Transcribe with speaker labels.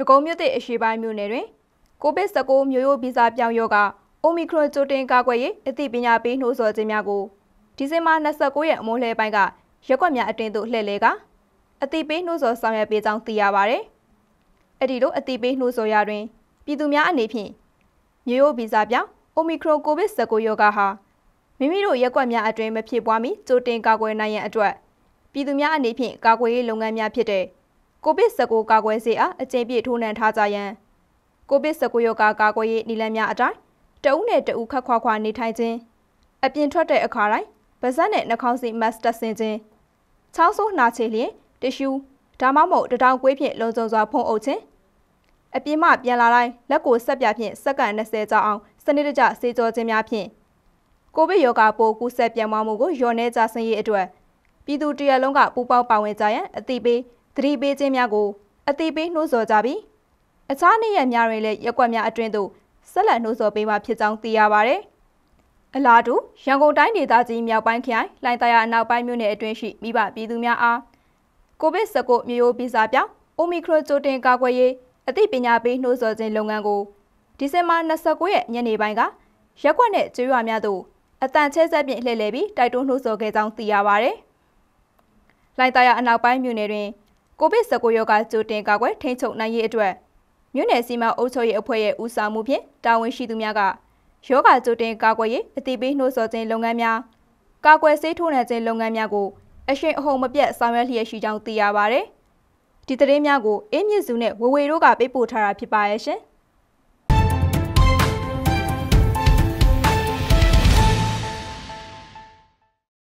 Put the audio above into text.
Speaker 1: တကုံမြို့သည့်အရှိပိုင်းမြို့နယ်တွင်ကိုဗစ် -19 မျိုးရိုးဗီဇပြောင်းရောဂါအိုမီခရွန်ကြိုတင်ကာကွယ်ရေးအသိပညာပေးနှိုးဆော်ခြင်းများကိုဒီဇင်ဘာ29ရက်အမိုးလဲပိုင်းကရက်ကွက်များအတွင်သို့လှည့်လဲကအသိပေးနှိုးဆော်ဆောင်ရွက်ပေးကြောင်းသိရပါဗျ။အဲ့ဒီလိုအသိပေးနှိုးဆော်ရာတွင်ပြည်သူများအနေဖြင့်မျိုးရိုးဗီဇပြောင်းအိုမီခရွန်ကိုဗစ် -19 ရောဂါဟာမိမိတို့ရက်ကွက်များအတွင်မဖြစ်ပွားမီကြိုတင်ကာကွယ်နိုင်ရန်အတွက်ပြည်သူများအနေဖြင့်ကာကွယ်ရေးလုပ်ငန်းများဖြစ်တဲ့ ကိုဗစ် -19 ကာကွယ်ဆေးအားအကျင့်ပြည့်ထိုးနှံထားကြရန်ကိုဗစ် -19 ရောဂါကာကွယ်ရေးနည်းလမ်းများအတိုင်းတအုပ်နဲ့တအုပ်ခတ်ခွာခွာနေထိုင်ခြင်းအပြင်ထွက်တဲ့အခါတိုင်းဗဇက်နဲ့နှာခေါင်းစီမတ်တပ်ဆင်ခြင်းချောင်းဆိုးနှာချေလျင်တ िश ူးဒါမှမဟုတ်တထောင်ကွေးဖြင့်လုံခြုံစွာဖုံးအုပ်ခြင်းအပြင်မှပြန်လာတိုင်းလက်ကိုဆက်ပြဖြင့်စက္ကန့်20ကြာအောင်စနစ်တကျစေကြောခြင်းများဖြင့်ကိုဗစ်ရောဂါပိုးကူးစက်ပြန့်ပွားမှုကိုလျော့နှဲကြဆင်းရေးအတွက်ပြည်သူတရလုံးကပူးပေါင်းပါဝင်ကြရန်အသိပေး သတိပေးခြင်းများကိုအသိပေးနှိုးဆော်ကြပြီးအခြားနေရများတွင်လည်းရက်ွက်များအတွင်းသို့ဆက်လက်နှိုးဆော်ပေးမှဖြစ်ကြောင်းသိရပါဗျ။အလားတူရန်ကုန်တိုင်းဒေသကြီးမြောက်ပိုင်းခရိုင်လိုင်တရာအနောက်ပိုင်းမြို့နယ်အတွင်းရှိမိဘပြည်သူများအားကိုဗစ် -19 မျိုးရိုးဗီဇပြောင်းအိုမီခရိုကြိုတင်ကာကွယ်ရေးအသိပညာပေးနှိုးဆော်ခြင်းလုပ်ငန်းကိုဒီဇင်ဘာ29ရက်ညနေပိုင်းကရက်ွက်နဲ့ကျွေးရွာများသို့အတန်ချဲဆက်ဖြင့်လှည့်လည်ပြီးတိုက်တွန်းနှိုးဆော်ခဲ့ကြောင်းသိရပါဗျ။လိုင်တရာအနောက်ပိုင်းမြို့နယ်တွင် ကိုဗစ် -19 ရောဂါကြိုတင်ကာကွယ်ထိန်းချုပ်နိုင်ရေးအတွက်မြို့နယ်စီမံအုပ်ချုပ်ရေးအဖွဲ့ရဲ့ဦးဆောင်မှုဖြင့်တာဝန်ရှိသူများကယောဂကြိုတင်ကာကွယ်ရေးအသိပေးနှိုးဆော်ခြင်းလုပ်ငန်းများကာကွယ်ဆေးထိုးနှံခြင်းလုပ်ငန်းများကိုအရှိန်အဟုန်မပြတ်ဆောင်ရွက်လျက်ရှိကြောင်းသိရပါဗျ။ဒီသတင်းများကိုအင်းမြင့်စုနဲ့ဝေဝေတို့ကပေးပို့ထားတာဖြစ်ပါရဲ့ရှင်။